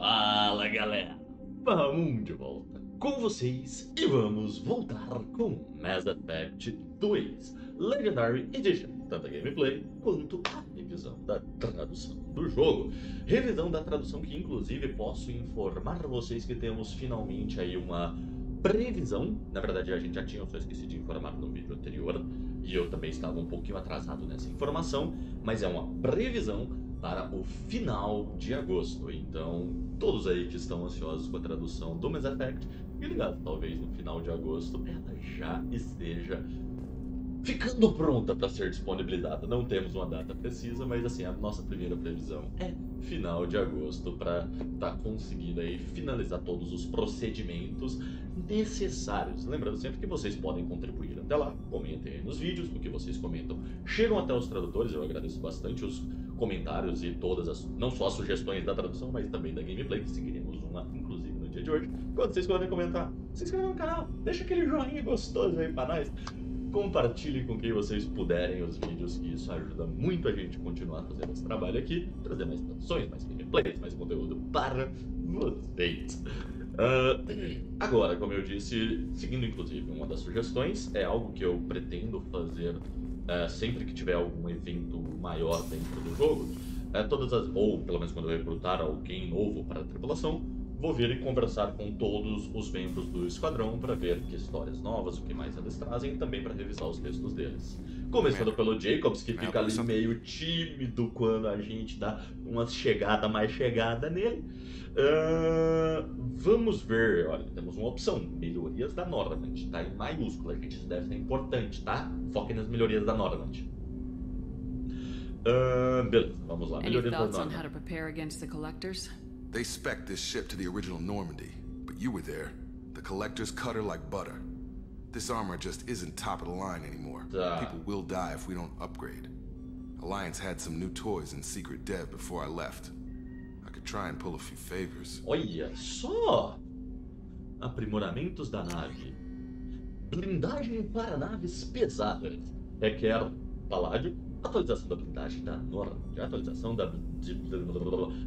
Fala galera, vamos de volta com vocês e vamos voltar com Mass Effect 2 Legendary Edition, tanto a gameplay quanto a revisão da tradução do jogo. Revisão da tradução que inclusive posso informar vocês que temos finalmente aí uma previsão, na verdade a gente já tinha, eu só esqueci de informar no vídeo anterior e eu também estava um pouquinho atrasado nessa informação, mas é uma previsão para o final de agosto. Então, todos aí que estão ansiosos com a tradução do Mass Effect, fiquem ligados, talvez no final de agosto ela já esteja ficando pronta para ser disponibilizada. Não temos uma data precisa, mas assim, a nossa primeira previsão é final de agosto para estar tá conseguindo aí finalizar todos os procedimentos necessários. Lembrando sempre que vocês podem contribuir até lá, comentem aí nos vídeos, o que vocês comentam chegam até os tradutores, eu agradeço bastante os comentários e todas as, não só as sugestões da tradução, mas também da gameplay, que seguiremos uma, inclusive, no dia de hoje. Quando vocês podem comentar, se inscreva no canal, deixa aquele joinha gostoso aí pra nós. Compartilhe com quem vocês puderem os vídeos, que isso ajuda muito a gente a continuar fazendo esse trabalho aqui, trazer mais traduções, mais gameplays, mais conteúdo para vocês. Uh, agora, como eu disse, seguindo inclusive uma das sugestões, é algo que eu pretendo fazer uh, sempre que tiver algum evento maior dentro do jogo, uh, todas as, ou pelo menos quando eu recrutar alguém novo para a tripulação, vou vir e conversar com todos os membros do esquadrão para ver que histórias novas, o que mais eles trazem e também para revisar os textos deles. Começando pelo Jacobs, que fica ali meio tímido quando a gente dá uma chegada mais chegada nele. Uh, vamos ver, olha, temos uma opção, melhorias da Normand, tá em maiúscula, gente, isso deve ser importante, tá? Foquem nas melhorias da Normand. Uh, beleza, vamos lá, melhorias da Normand. They spec this ship to the original Normandy, but you were there. The Collectors cut her like butter. This armor just isn't top of the line anymore. People will die if we don't upgrade. Alliance had some new toys in secret dev before I left. I could try and pull a few favors. Olha só! Aprimoramentos da nave. Blindagem para naves pesadas. Requer paládio atualização da blindagem da Nora, atualização da, de,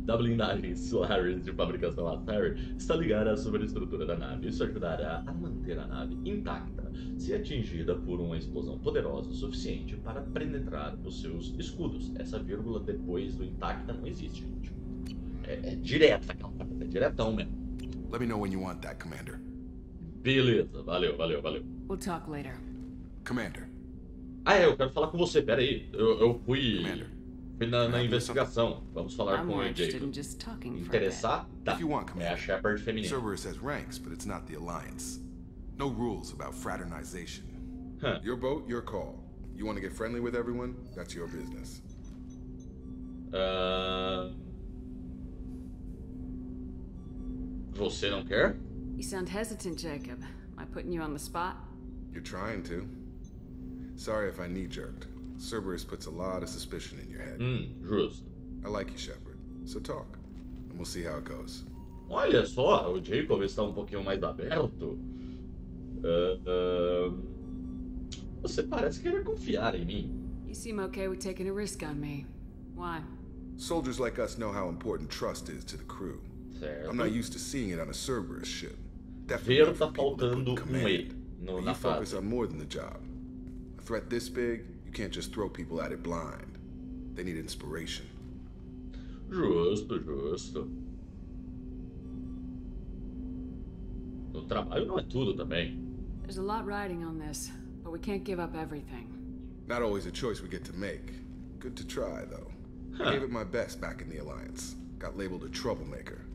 da blindagem Solaris de fabricação Atari está ligada à superestrutura da nave. Isso ajudará a manter a nave intacta se atingida por uma explosão poderosa o suficiente para penetrar os seus escudos. Essa vírgula depois do intacta não existe, gente. É, é direta aquela é diretão mesmo. Let me know when you want that, Commander. Beleza, valeu, valeu, valeu. We'll talk later. Commander, ah, é, eu quero falar com você, peraí. Eu, eu fui. Fui na, na investigação. Vamos falar com o Jacob. Interessar? Tá. É a Shepard feminina. Cerberus has ranks, but it's not the Alliance. No rules about fraternization. Huh. Your boat, your call. You want to get friendly with everyone? That's your business. Uh... Você não quer? You sound hesitant, Jacob. Am I putting you on the spot? You're trying to. Sorry if I knee-jerked. Cerberus puts a lot of suspicion in your head. Hum, justo. I like you, Shepard. So talk, and we'll see how it goes. Olha só, o Jacob está um pouquinho mais aberto. Uh, uh, você parece querer confiar em mim. You seem okay with taking a risk on me. Why? Soldiers like us know how important trust is to the crew. Certo. I'm not used to seeing it on a Cerberus ship. Definitely tá faltando um E no, na you focus on more than the job A threat this big, you can't just throw people at it blind. They need inspiration. Justo, justo. O trabalho não é tudo também. There's a lot riding on this, but we can't give up everything. Not always a choice we get to make. Good to try, though. Huh. I gave it my best back in the Alliance. Got labeled a troublemaker.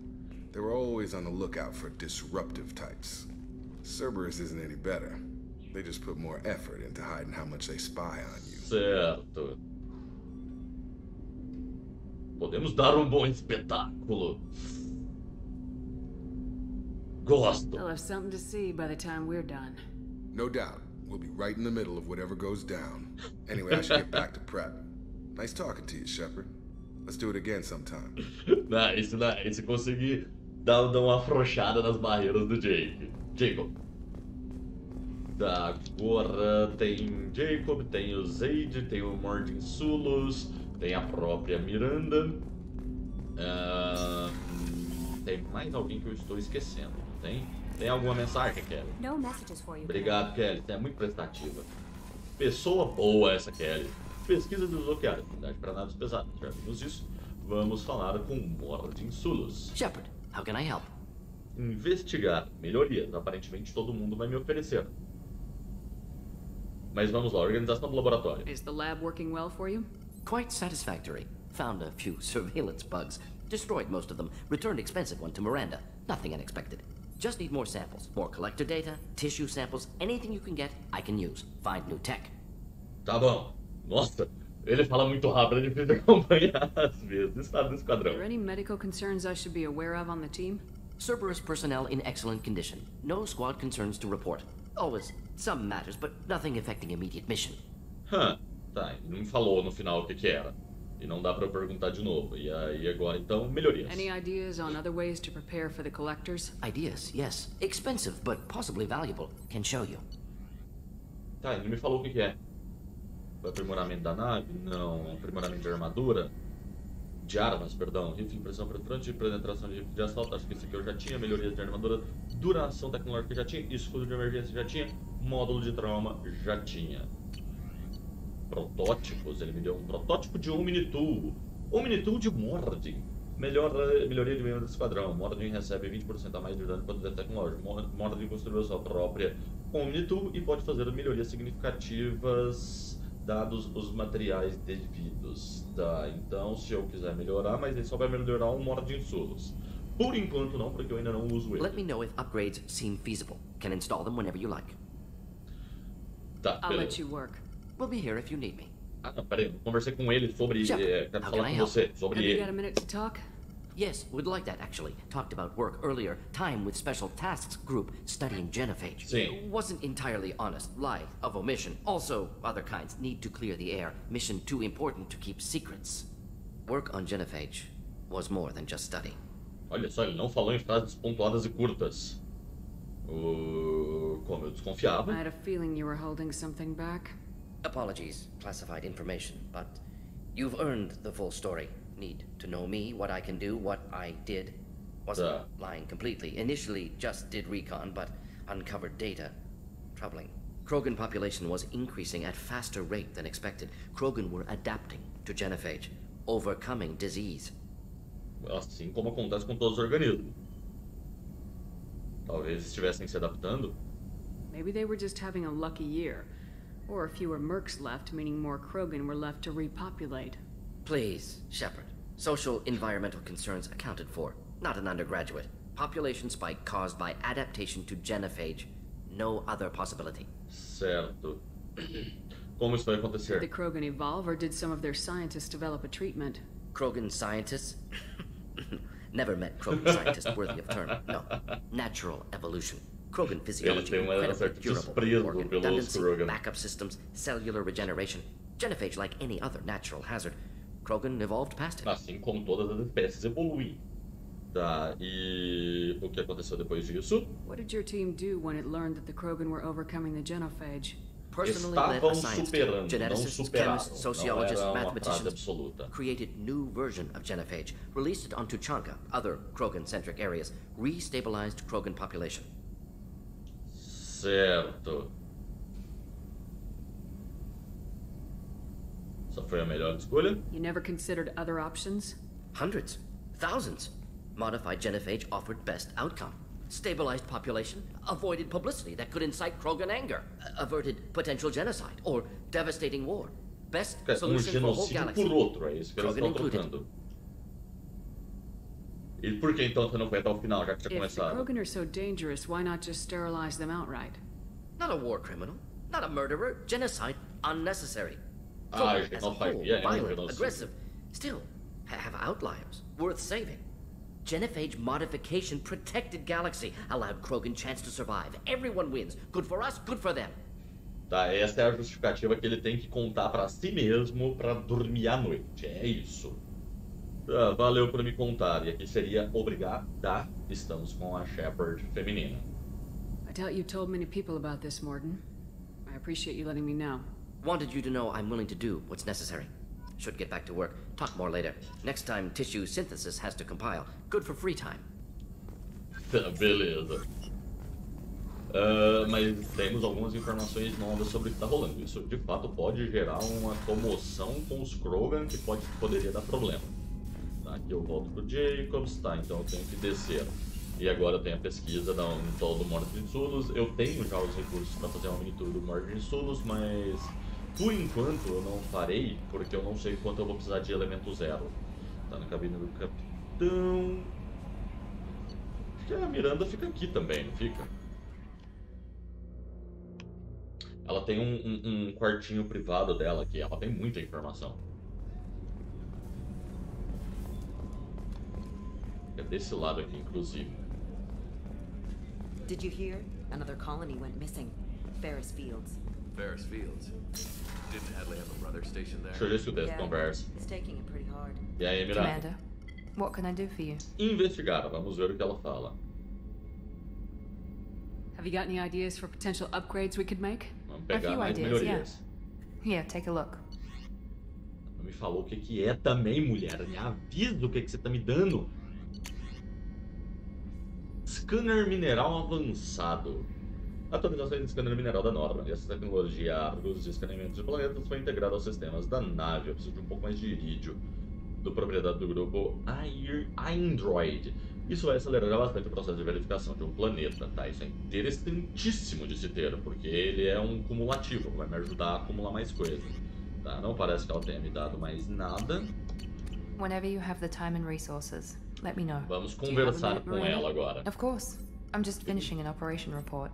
They were always on the lookout for disruptive types. Cerberus isn't any better. They just put more effort into hiding how much they spy on you. Certo. Podemos dar um bom espetáculo. Gosto. They'll have something to see by the time we're done. No doubt. We'll be right in the middle of whatever goes down. Anyway, I should get back to prep. Nice talking to you, Shepard. Let's do it again sometime. nice, nice. Consegui dar, dar uma afrouxada nas barreiras do Jake. Jacob. Agora tem Jacob, tem o Zaid, tem o Mordin Sulos, tem a própria Miranda. Uh, tem mais alguém que eu estou esquecendo, não tem? Tem alguma mensagem, Kelly? No messages for you. Obrigado, Kelly. Você é muito prestativa. Pessoa boa essa, Kelly. Pesquisa desbloqueada. Unidade para naves pesadas. Já vimos isso. Vamos falar com Mordin Sulus. Shepard, how can I help? Investigar melhorias. Aparentemente todo mundo vai me oferecer. Mas vamos lá, organização do laboratório. Is the lab working well for you? Quite satisfactory. Found a few surveillance bugs. Destroyed most of them. Returned expensive one to Miranda. Nothing unexpected. Just need more samples. More collector data, tissue samples, anything you can get, I can use. Find new tech. Tá bom. Nossa, ele fala muito rápido, é difícil de acompanhar às vezes. Do Are esquadrão. there any medical concerns I should be aware of on the team? Cerberus personnel in excellent condition. No squad concerns to report. Always some matters, but nothing affecting immediate mission. Hã, tá, ele não me falou no final o que que era. E não dá eu perguntar de novo. E aí agora, então, melhorias. Any ideas on other ways to prepare for the collectors? Ideas, yes. Expensive, but possibly valuable. Can show you. Tá, ele não me falou o que que é. Foi aprimoramento da nave? Não. Aprimoramento de armadura? De armas, perdão. Rifle, impressão perfurante, penetração de de assalto. Acho que esse aqui eu já tinha. Melhorias de armadura. Duração tecnológica já tinha. Escudo de emergência já tinha. Módulo de trauma já tinha. Protótipos. Ele me deu um protótipo de Omnitool. Omnitool de Mordin. Melhor, melhoria de membro do esquadrão. Mordin recebe 20% a mais de dano de poder tecnológico. Mor- Mordin construiu sua própria Omnitool e pode fazer melhorias significativas dados os materiais devidos. Tá, então se eu quiser melhorar, mas ele só vai melhorar um Mordin Solos. Por enquanto não, porque eu ainda não uso ele. Let me know if upgrades seem feasible. Can install them whenever you like. Tá, I'll let you work. We'll be here if you need me. Ah, não, peraí, eu conversei com ele sobre. Shepard, É, quero falar com você sobre Have you got a ele. minute to talk? Yes, would like that actually. Talked about work earlier. Time with Special Tasks Group studying genophage. Sim. Wasn't entirely honest. Lie of omission. Also, other kinds need to clear the air. Mission too important to keep secrets. Work on genophage was more than just study. Olha só, ele não falou em frases pontuadas e curtas. O... Como eu desconfiava. I had a feeling you were holding something back. Apologies, classified information, but you've earned the full story. Need to know me, what I can do, what I did. Wasn't Duh. lying completely. Initially, just did recon, but uncovered data. Troubling. Krogan population was increasing at faster rate than expected. Krogan were adapting to genophage, overcoming disease. Assim como acontece com todos os organismos. Talvez estivessem se adaptando. Maybe they were just having a lucky year. Or fewer mercs left, meaning more Krogan were left to repopulate. Please, Shepard. Social environmental concerns accounted for. Not an undergraduate. Population spike caused by adaptation to genophage. No other possibility. Certo. Como isso vai Did the? Krogan evolve, or did some of their scientists develop a treatment? Krogan scientists? Never met Krogan scientist worthy of term. No. Natural evolution. Krogan physiology tem uma incredibly certa durable. desprezo Organ pelos redundancy, backup systems, cellular regeneration. Genophage like any other natural hazard. Krogan evolved past it. Assim como todas as espécies evoluem. Tá, e o que aconteceu depois disso? What did your team do when it learned that the Krogan were overcoming the genophage? Personally led Estavam a science team. superando, não Geneticists, superaram. chemists, Não sociologists, era uma frase mathematicians absoluta. created new version of genophage, released it on Tuchanka, other Krogan-centric areas, restabilized Krogan population. Certo. Essa foi a melhor escolha? You never considered other options? Hundreds, thousands. Modified genophage offered best outcome. Stabilized population, avoided publicity that could incite Krogan anger, averted potential genocide or devastating war. Best solution for whole galaxy. por outro, é isso que eles Krogan estão included. trocando. E por que então você não foi até o final, já que tinha If the começado? Krogan are so dangerous, why not just sterilize them outright? Not a war criminal, not a murderer, genocide unnecessary. Ah, as a whole, yeah, violent, aggressive. Still, ha- have outliers, worth saving. Genophage modification protected galaxy, allowed Krogan chance to survive. Everyone wins. Good for us, good for them. Tá, essa é a justificativa que ele tem que contar pra si mesmo pra dormir à noite. É isso. Tá, valeu por me contar. E aqui seria obrigada. Estamos com a Shepard feminina. I doubt you told many people about this, Morden. I appreciate you letting me know. Wanted you to know I'm willing to do what's necessary. Should get back to work. Talk more later. Next time, tissue synthesis has to compile. Good for free time. Tá, beleza. Uh, mas temos algumas informações novas sobre o que está rolando. Isso de fato pode gerar uma comoção com os Krogan que pode, poderia dar problema. Tá, aqui eu volto pro Jacobs, tá, então eu tenho que descer. E agora eu tenho a pesquisa da Unitol do Morte de Sulos. Eu tenho já os recursos para fazer uma do Morte de Sulos, mas por enquanto eu não farei, porque eu não sei quanto eu vou precisar de elemento zero. Tá na cabine do capitão. Acho que a Miranda fica aqui também, não fica? Ela tem um, um, um quartinho privado dela aqui, ela tem muita informação. É desse lado aqui, inclusive. Did you hear? Another colony went missing. Ferris Fields. Ferris Fields. Didn't Hadley have a brother stationed there? Deixa eu escutar essa conversa. It's taking it pretty hard. E aí, Miranda? Commander, what can I do for you? Investigar, vamos ver o que ela fala. Have you got any ideas for potential upgrades we could make? Vamos A pegar few mais ideas, melhorias. Here, take a look. Não me falou o que, que é também, mulher. Me avisa o que, que você tá me dando. Scanner mineral avançado. Atualizações de scanner mineral da norma. Essa tecnologia Argus de escaneamento de planetas foi integrada aos sistemas da nave. Eu preciso de um pouco mais de irídio. Do propriedade do grupo Android. Isso vai acelerar bastante o processo de verificação de um planeta, tá? Isso é interessantíssimo de se ter, porque ele é um cumulativo, vai me ajudar a acumular mais coisas. Tá? Não parece que ela tenha me dado mais nada. Whenever you have the time and resources, let me know. Vamos conversar com ela agora. Of course. I'm just finishing an operation report.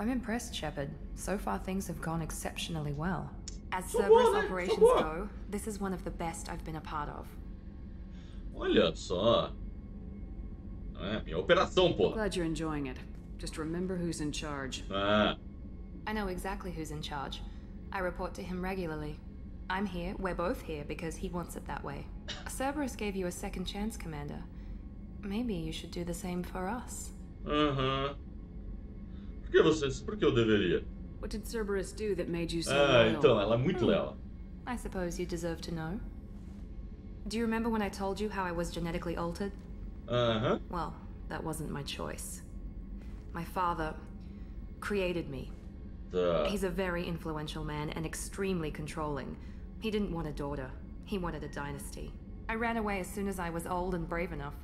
I'm impressed, Shepard. So far, things have gone exceptionally well. As So Cerberus what? Operations what? go, this is one of the best I've been a part of. Olha só. É, minha operação, pô. Glad you're enjoying it. Just remember who's in charge. Ah, I know exactly who's in charge. I report to him regularly. I'm here, we're both here because he wants it that way. Cerberus gave you a second chance, Commander. Maybe you should do the same for us. aham. Por que você. Por que eu deveria? What did Cerberus do that made you so Ah, loyal? então, ela é muito Hum. leal. I suppose you deserve to know. Do you remember when I told you how I was genetically altered? Aham. Well, that wasn't my choice. My father created me. Tá. He's a very influential man and extremely controlling. He didn't want a daughter, he wanted a dynasty. I ran away as soon as I was old and brave enough.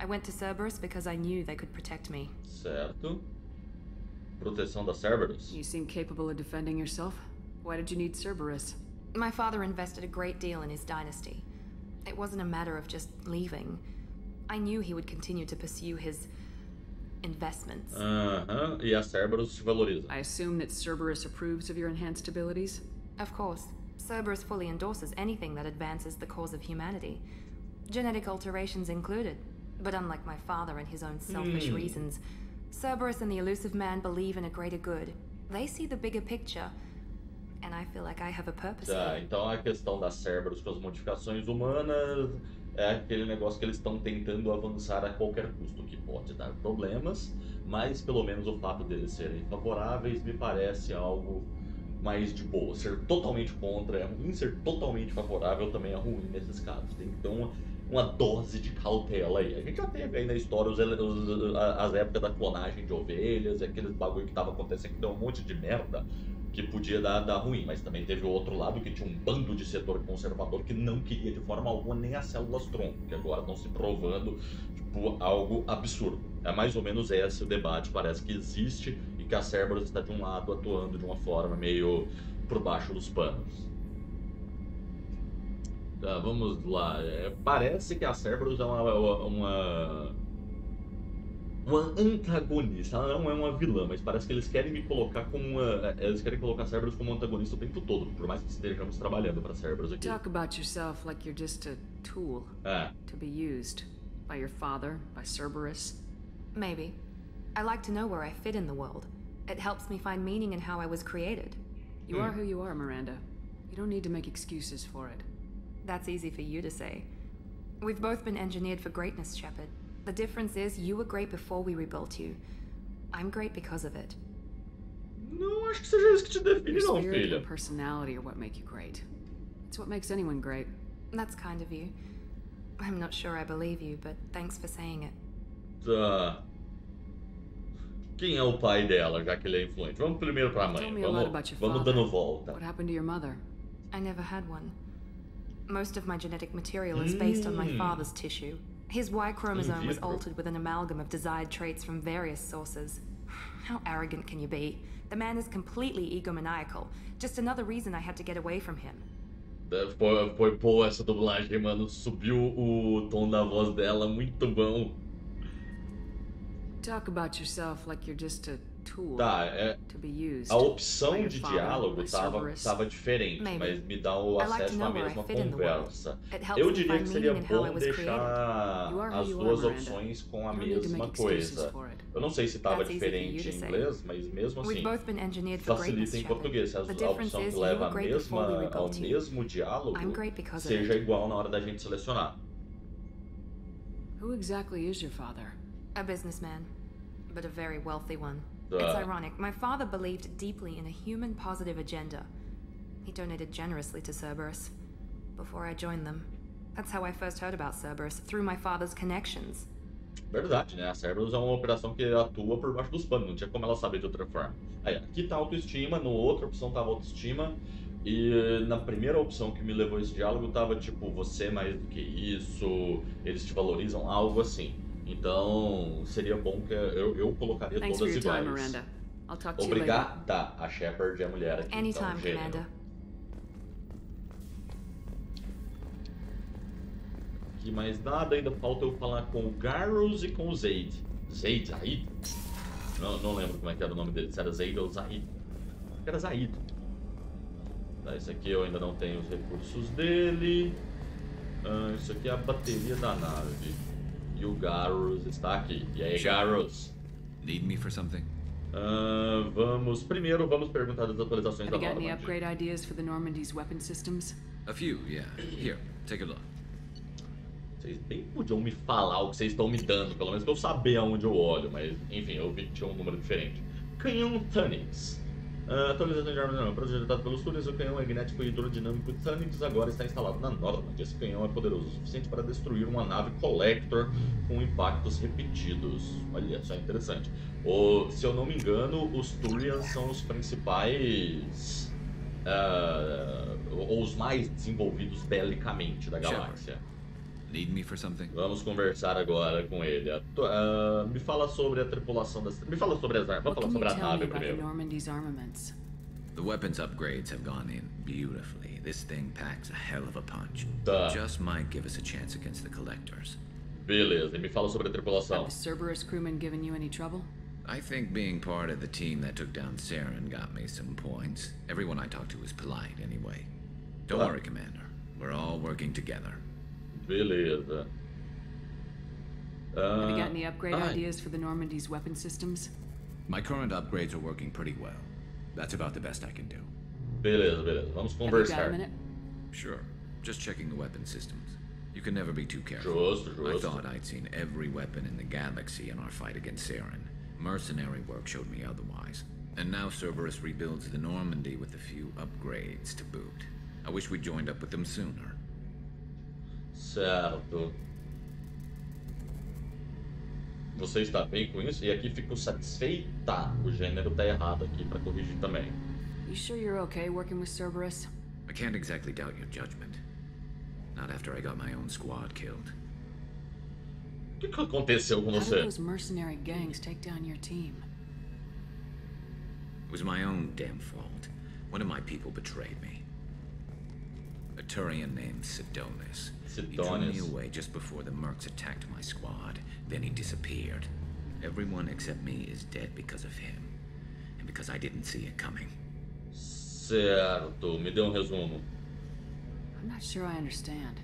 I went to Cerberus because I knew they could protect me. Certo. Proteção da Cerberus. You seem capable of defending yourself. Why did you need Cerberus? My father invested a great deal in his dynasty. It wasn't a matter of just leaving. I knew he would continue to pursue his investments. Aham. E a Cerberus te valoriza. I assume that Cerberus approves of your enhanced abilities? Of course, Cerberus fully endorses anything that advances the cause of humanity, genetic alterations included. But unlike my father and his own selfish Hmm. reasons, Cerberus and the Elusive Man believe in a greater good. They see the bigger picture, and I feel like I have a purpose Tá, então a questão da Cerberus com as modificações humanas é aquele negócio que eles estão tentando avançar a qualquer custo, que pode dar problemas, mas pelo menos o fato deles serem favoráveis me parece algo mais de boa. Ser totalmente contra é ruim, ser totalmente favorável também é ruim nesses casos. Tem que ter uma, uma dose de cautela aí. A gente já teve aí na história os, os- as épocas da clonagem de ovelhas, e aqueles bagulho que tava acontecendo que deu um monte de merda que podia dar, dar ruim, mas também teve o outro lado que tinha um bando de setor conservador que não queria de forma alguma nem as células tronco, que agora estão se provando tipo, algo absurdo. É mais ou menos esse o debate, parece que existe e que a Cerberus está de um lado atuando de uma forma meio por baixo dos panos. Tá, vamos lá. É, parece que a Cerberus é uma, uma, uma antagonista. Ela não é uma vilã, mas parece que eles querem me colocar como uma. Eles querem colocar a Cerberus como antagonista o tempo todo, por mais que estejamos trabalhando para Cerberus aqui. Talk about yourself like you're just a tool É. to be used by your father, by Cerberus. Maybe. I like to know where I fit in the world. It helps me find meaning in how I was created. You are who you are, Miranda. You don't need to make excuses for it. That's easy for you to say. We've both been engineered for greatness, Shepard. The difference is you were great before we rebuilt you. I'm great because of it. Não acho que seja isso que te define, Your não, spirit filha. and personality are what make you great. It's what makes anyone great. That's kind of you. I'm not sure I believe you, but thanks for saying it. Tá. Quem é o pai dela, já que ele é influente? Vamos primeiro pra mãe. Tell me a lot Vamos, about your vamos father. dando volta. What happened to your mother? I never had one. Most of my genetic material is based on my Mm. father's tissue. His Y chromosome was altered with an amalgam of desired traits from various sources. How arrogant can you be? The man is completely egomaniacal. Just another reason I had to get away from him. É, Foi, foi boa essa dublagem, mano. Subiu o tom da voz dela, muito bom. Talk about yourself like you're just a tool Tá, é, a opção de diálogo by tava, Cerberus. tava diferente, mas me dá o acesso à mesma conversa. Eu diria que seria bom deixar as duas opções com a mesma coisa. Eu não sei se tava That's easy for you diferente em inglês, mas mesmo assim, facilita em português. Se a, opção que leva a mesma, ao mesmo diálogo seja igual na hora da gente selecionar. Who exactly is your father? A businessman, but a very wealthy one. Uh. It's ironic. My father believed deeply in a human positive agenda. He donated generously to Cerberus before I joined them. That's how I first heard about Cerberus, through my father's connections. Verdade, né? A Cerberus é uma operação que atua por baixo dos panos, não tinha como ela saber de outra forma. Aí, aqui tá autoestima, na outra opção tava autoestima, e na primeira opção que me levou a esse diálogo tava tipo, você é mais do que isso, eles te valorizam, algo assim. Então, seria bom que eu, eu colocaria Thanks todas time, iguais. Miranda. I'll talk to you later. Obrigada, a Shepard é a mulher aqui. Anytime, então. Commander. Aqui mais nada, ainda falta eu falar com o Garros e com o Zaid. Zaid, Zaid? Não, não lembro como é que era o nome dele, se era Zaid ou Zaid. Era Zaid. Tá, esse aqui eu ainda não tenho os recursos dele. Ah, isso aqui é a bateria da nave. O Garros está aqui. E aí, Garros? Need me for something? Ah, vamos, primeiro vamos perguntar das atualizações Have da got any Normand. upgrade ideas for the Normandy's weapon systems? A few, yeah. Here, take a look. Vocês bem podiam me falar o que vocês estão me dando, pelo menos pra eu saber aonde eu olho, mas enfim, eu vi que tinha um número diferente. Canhão Thanix. Ah, atualização de arma não, projetado pelos túneis, o canhão magnético e hidrodinâmico Thanix agora está instalado na Normand. Esse canhão é poderoso o suficiente para destruir uma nave Collector com impactos repetidos. Olha só, interessante. O, se eu não me engano, os Turians são os principais. ah, ou os mais desenvolvidos belicamente da galáxia. Need me for something? Vamos conversar agora com ele. Atu- ah, me fala sobre a tripulação das. Me fala sobre as armas. Vamos What falar can you sobre a tell nave about the primeiro. Normandy's armaments? The weapons upgrades have gone in beautifully. This thing packs a hell of a punch. Tá. Just might give us a chance against the collectors. Beleza, e me fala sobre a tripulação. Have the Cerberus crewmen given you any trouble? I think being part of the team that took down Saren got me some points. Everyone I talked to was polite anyway. Don't Tá. worry, Commander. We're all working together. Beleza. Have you got any upgrade ai, ideas for the Normandy's weapon systems? My current upgrades are working pretty well. That's about the best I can do. Beleza, beleza. Vamos Have you got a conversar. minute? Sure. Just checking the weapon systems. You can never be too careful. Justo, I thought I'd seen every weapon in the galaxy in our fight against Saren. Mercenary work showed me otherwise. And now Cerberus rebuilds the Normandy with a few upgrades to boot. I wish we joined up with them sooner. Certo. Você está bem com isso? E aqui fico satisfeita. O gênero tá errado aqui pra corrigir também. You sure you're okay working with Cerberus? I can't exactly doubt your judgment. Not after I got my own squad killed. O que, que aconteceu com How did você? those mercenary gangs take down your team? It was my own damn fault. One of my people betrayed me. A Turian named Sidonis. He drew me away just before the Mercs attacked my squad. Then he disappeared. Everyone except me is dead because of him. And because I didn't see it coming. Certo. Me dê um resumo. I'm not sure I understand.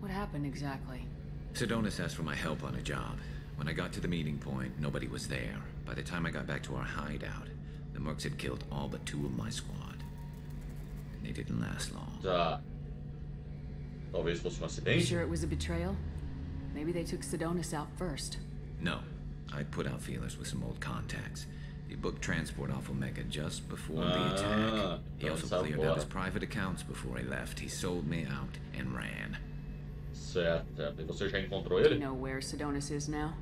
What happened exactly? Sidonis asked for my help on a job. When I got to the meeting point, nobody was there. By the time I got back to our hideout, the Mercs had killed all but two of my squad. And they didn't last long. Tá. Talvez fosse um You acidente? sure it was a betrayal? Maybe they took Sidonis out first. No. I put out feelers with some old contacts. He booked transport off Omega just before the Ah, attack. He also cleared out his private accounts before he left. He sold me out and Certo, ran. certo. E você já encontrou Do you know where Sidonis is now?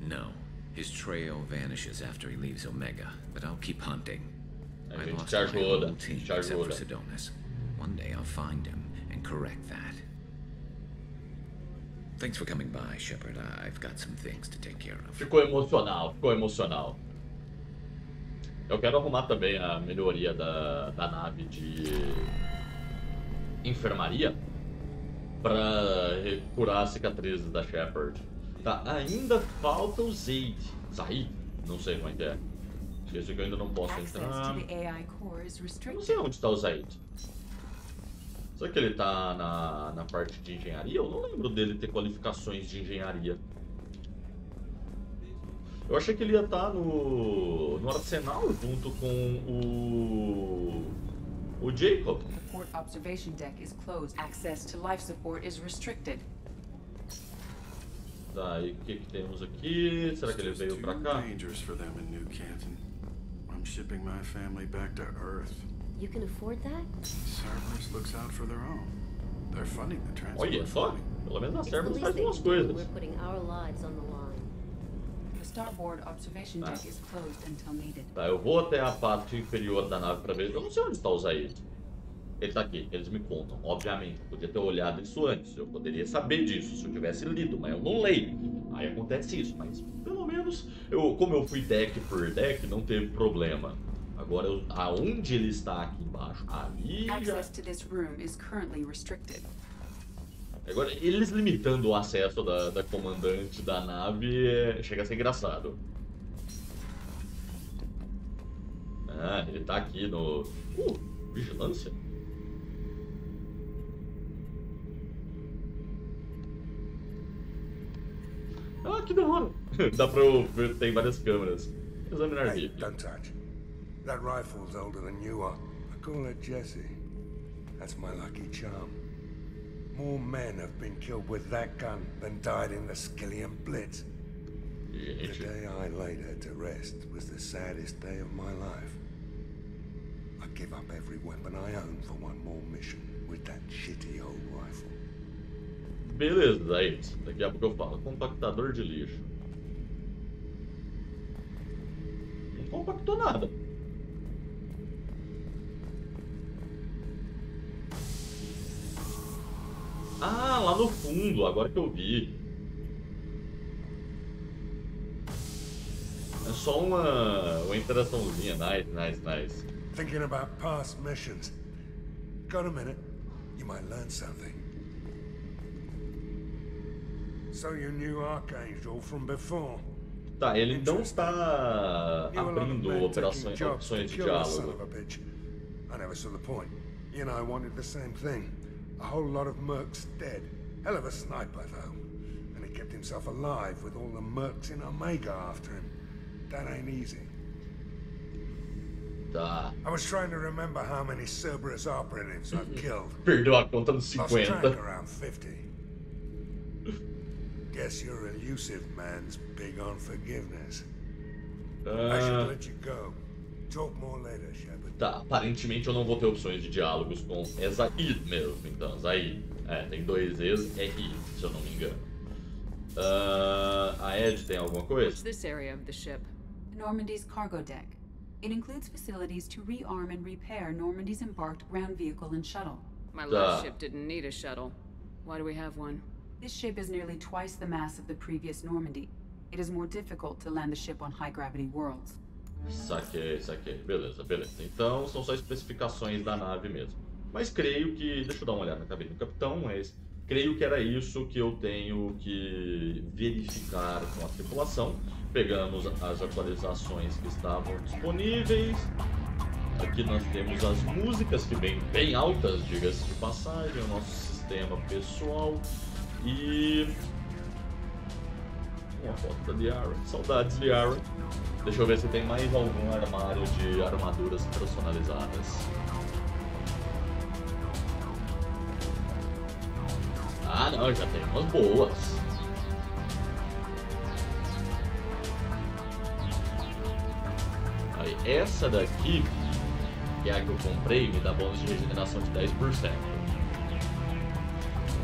No. His trail vanishes after he leaves Omega, but I'll keep hunting. A I gente lost te my whole team te except for ajuda. Sidonis. One day I'll find him and correct that. Thanks for coming by, Shepard. I've got some things to take care of. Ficou emocional, ficou emocional. Eu quero arrumar também a melhoria da, da nave de enfermaria pra re- curar as cicatrizes da Shepard. Tá, ainda falta o Zaid. Zaid? Não sei como é que é. Isso que eu ainda não posso entrar. não sei onde tá o Zaid. Será que ele tá na, na parte de engenharia? Eu não lembro dele ter qualificações de engenharia. Eu achei que ele ia estar no, no arsenal junto com o. o Jacob. The port observation deck is closed. Access to life support is restricted. Tá, e o que, que temos aqui? Será que ele veio pra cá? dangerous for them in New Canton. I'm shipping my family back to Earth. You can afford that? Cerberus looks out for their own. They're funding the transport. Olha só, pelo menos a Cerberus faz duas coisas. We're putting our lives on the line. The starboard observation deck is closed until needed. Tá, eu vou até a parte inferior da nave pra ver. Eu não sei onde está o Zaid. Ele tá aqui, eles me contam, obviamente. Eu podia ter olhado isso antes, eu poderia saber disso se eu tivesse lido, mas eu não leio. Aí acontece isso, mas pelo menos, eu, como eu fui deck por deck, não teve problema. Agora, eu- aonde ele está aqui embaixo? Ali já... Access to this room is currently restricted. Agora, eles limitando o acesso da, da comandante da nave é- chega a ser engraçado. Ah, ele tá aqui no. Uh, vigilância? Ah, que da hora! Dá pra eu ver, tem várias câmeras. Examinar touch. That rifle's older than you are. I call her Jessie. That's my lucky charm. More men have been killed with that gun than died in the Skillian Blitz. The day I laid her to rest was the saddest day of my life. I give up every weapon I own for one more mission with that shitty old rifle. Beleza, é isso. Daqui a pouco eu falo. Um compactador de lixo. Não compactou nada. Lá no fundo, agora que eu vi. É só uma, uma interaçãozinha. Nice, nice, nice. Thinking about past missions. Got a minute? You might learn something. So you knew Archangel from before? Tá, ele não está abrindo operações, opções de diálogo. I never saw the point. You know, I wanted the same thing. A whole lot of mercs dead. Hell of a sniper, though. And he kept himself alive with all the mercs in Omega after him. That ain't easy. Tá. I was trying to remember how many Cerberus operatives I've killed. Perdeu a conta dos Lost track 50. around 50. Guess your elusive man's big on forgiveness. I should Ah, let you go. Talk more later, Shepard. Tá, aparentemente eu não vou ter opções de diálogos com. É Zaid mesmo, então. Zaid. É, tem dois E's, é I, se eu não me engano. Ah, a Ed tem alguma What's coisa? this area of the ship? Normandy's cargo deck. It includes facilities to rearm and repair Normandy's embarked ground vehicle and shuttle. My last ship didn't need a shuttle. Why do we have one? This ship is nearly twice the mass of the previous Normandy. It is more difficult to land the ship on high gravity worlds. Saquei, saquei. Beleza, beleza. Então são só especificações da nave mesmo. Mas creio que. Deixa eu dar uma olhada na cabine do capitão, mas creio que era isso que eu tenho que verificar com a tripulação. Pegamos as atualizações que estavam disponíveis. Aqui nós temos as músicas que vêm bem altas, diga-se de passagem, o nosso sistema pessoal e uma foto da Liara. Saudades, Liara. Deixa eu ver se tem mais algum armário de armaduras personalizadas. Ah, não, já tem umas boas. Aí, essa daqui, que é a que eu comprei, me dá bônus de regeneração de 10%.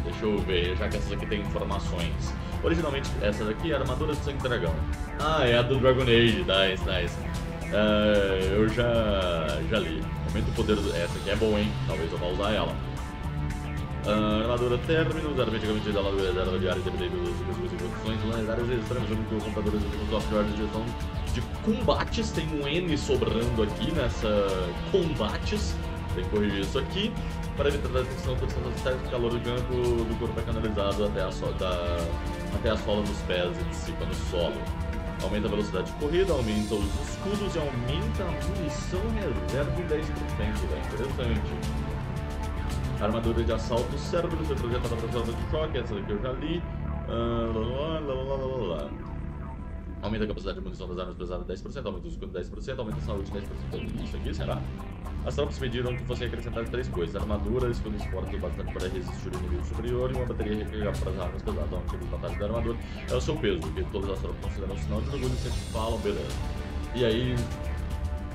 Deixa eu ver, já que essas aqui tem informações. Originalmente, essa daqui é a armadura de sangue dragão. Ah, é a do Dragon Age, nice, nice. Uh, eu já, já li. Aumenta o poder. Do... Essa aqui é boa, hein? Talvez eu vá usar ela. Uh, armadura término, automaticamente da armadura reserva diária, dependendo das condições lendárias extremas, junto com computadores de software de gestão de combates. Tem um N sobrando aqui nessa combates. Tem que corrigir isso aqui para evitar a detecção por excesso de calor do campo do corpo é canalizado até a, so da, até a sola dos pés e dissipa no solo. Aumenta a velocidade de corrida, aumenta os escudos e aumenta a munição reserva em 10%. É interessante. Armadura de assalto cérebro, foi projetada para zona de choque, essa daqui eu já li. Uh, lá, lá, lá, lá, lá, Aumenta a capacidade de munição das armas pesadas 10%, aumenta o escudo 10%, aumenta a saúde 10%. Isso aqui será? As tropas pediram que fossem acrescentadas três coisas: armadura, escudo forte o bastante para resistir ao inimigo superior e uma bateria recarregável para as armas pesadas. Então, aqueles vantagens da armadura é o seu peso, que todas as tropas consideram um sinal de orgulho e sempre falam, beleza. E aí,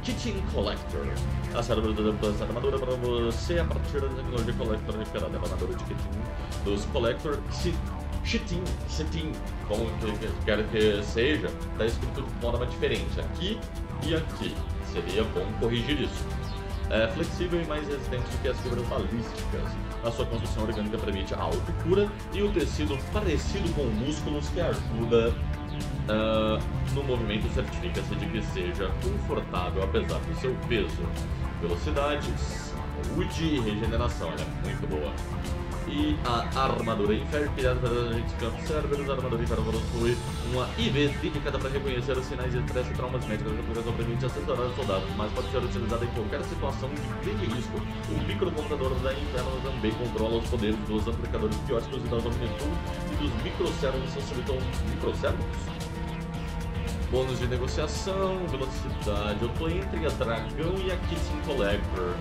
Kitchen Collector. A cérebro da essa armadura para você a partir da tecnologia Collector recuperada. A armadura de Kitchen dos Collector. Chitin, Chitin, como quer que seja, está escrito de forma diferente aqui e aqui. Seria bom corrigir isso é, flexível e mais resistente do que as fibras balísticas. A sua construção orgânica permite a autocura e o tecido parecido com músculos que ajuda uh, no movimento certifica-se de que seja confortável apesar do seu peso. Velocidade, saúde e regeneração, ela é muito boa e a armadura Infer, criada pela agentes Camp Cerberus. A armadura Infer possui uma IV dedicada para reconhecer os sinais de estresse e traumas médicos. A aplicação permite assessorar os soldados, mas pode ser utilizada em qualquer situação de risco. O microcomputador da Inferno também controla os poderes dos amplificadores bióticos e das Omnitum e dos microcérebros facilitam microcérebros? Bônus de negociação, velocidade. Eu tô entre a Dragão e a Kissing Collector.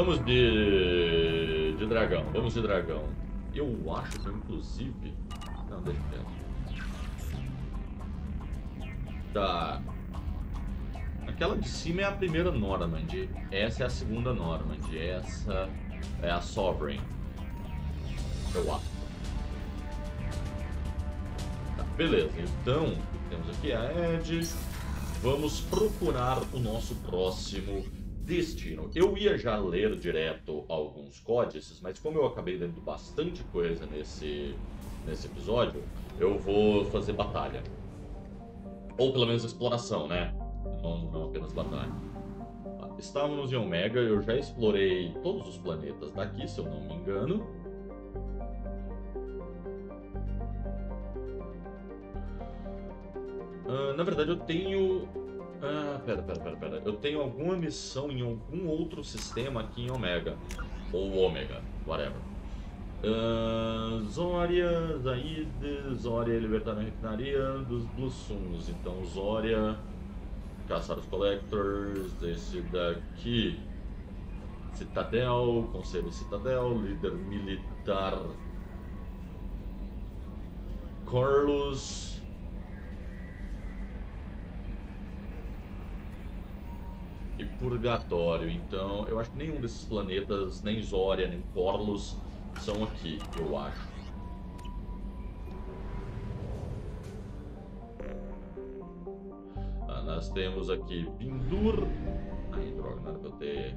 Vamos de. de dragão. Vamos de dragão. Eu acho que inclusive. Não, deixa quieto. Tá. Aquela de cima é a primeira Normand. Essa é a segunda Normand. Essa é a Sovereign. Eu acho. Tá, beleza. Então, temos aqui a Edge. Vamos procurar o nosso próximo destino. Eu ia já ler direto alguns códices, mas como eu acabei lendo bastante coisa nesse, nesse episódio, eu vou fazer batalha. Ou pelo menos exploração, né? Não, não apenas batalha. Estávamos em Omega, eu já explorei todos os planetas daqui, se eu não me engano. Uh, na verdade, eu tenho ah, pera, pera, pera, pera. Eu tenho alguma missão em algum outro sistema aqui em Omega. Ou Ômega, whatever. Uh, Zória, Zaid, Zória libertar a refinaria dos Blue Suns. Então, Zória, caçar os Collectors, esse daqui. Citadel, Conselho Citadel, líder militar. Corlus, e Purgatório. Então, eu acho que nenhum desses planetas, nem Zória, nem Corlus, são aqui, eu acho. Ah, nós temos aqui Vindur. Ai, droga, era pra eu ter.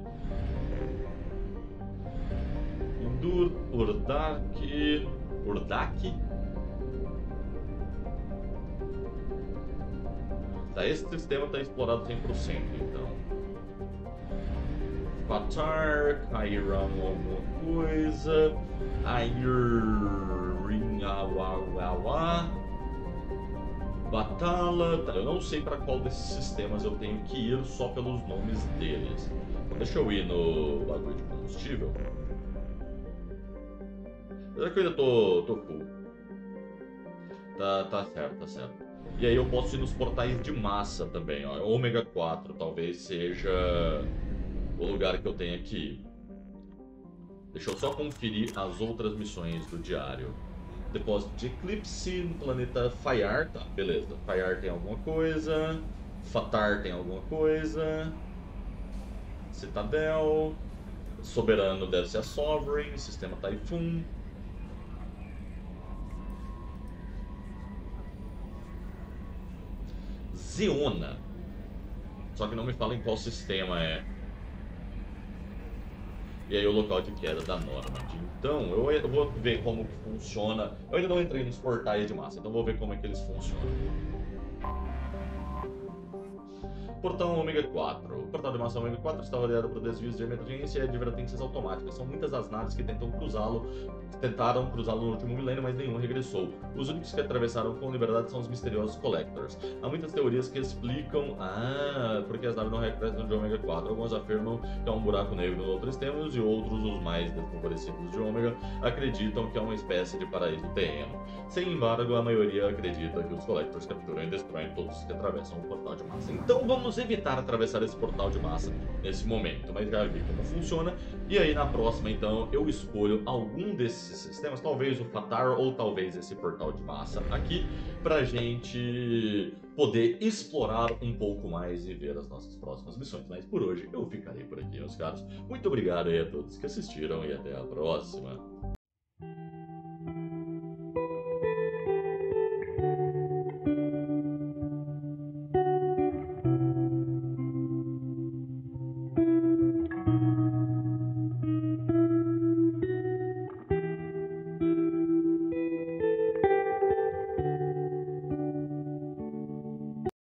Vindur, Urdak. Urdak? Tá, esse sistema está explorado 100%, então. Qatar, Kairam alguma coisa, Ayuringawawa, Batala. Tá, eu não sei para qual desses sistemas eu tenho que ir só pelos nomes deles. Deixa eu ir no bagulho de combustível. Apesar que eu ainda tô, tô full. Tá, tá certo, tá certo. E aí eu posso ir nos portais de massa também, ó. Ômega 4 talvez seja o lugar que eu tenho aqui. Deixa eu só conferir as outras missões do diário. Depósito de Eclipse no planeta Fayar. Tá, beleza. Fayar tem alguma coisa. Fatar tem alguma coisa. Citadel. Soberano deve ser a Sovereign. Sistema Typhoon. Zeona. Só que não me fala em qual sistema é. E aí o local de queda da Normand. Então, eu, vou ver como que funciona. Eu ainda não entrei nos portais de massa, então vou ver como é que eles funcionam. Portão Ômega 4. O portal de massa Ômega 4 está avaliado por desvios de emergência e advertências automáticas. São muitas as naves que tentam cruzá-lo, tentaram cruzá-lo no último milênio, mas nenhum regressou. Os únicos que atravessaram com liberdade são os misteriosos Collectors. Há muitas teorias que explicam, ah, porque as naves não regressam de Ômega 4. Alguns afirmam que é um buraco negro no outro extremos e outros, os mais desfavorecidos de Ômega, acreditam que é uma espécie de paraíso terreno. Sem embargo, a maioria acredita que os Collectors capturam e destroem todos que atravessam o portal de massa. Então vamos evitar atravessar esse portal de massa nesse momento, mas já vi como funciona. E aí na próxima, então, eu escolho algum desses sistemas, talvez o Fatar ou talvez esse portal de massa aqui, pra gente poder explorar um pouco mais e ver as nossas próximas missões. Mas por hoje eu ficarei por aqui, meus caros. Muito obrigado aí a todos que assistiram e até a próxima.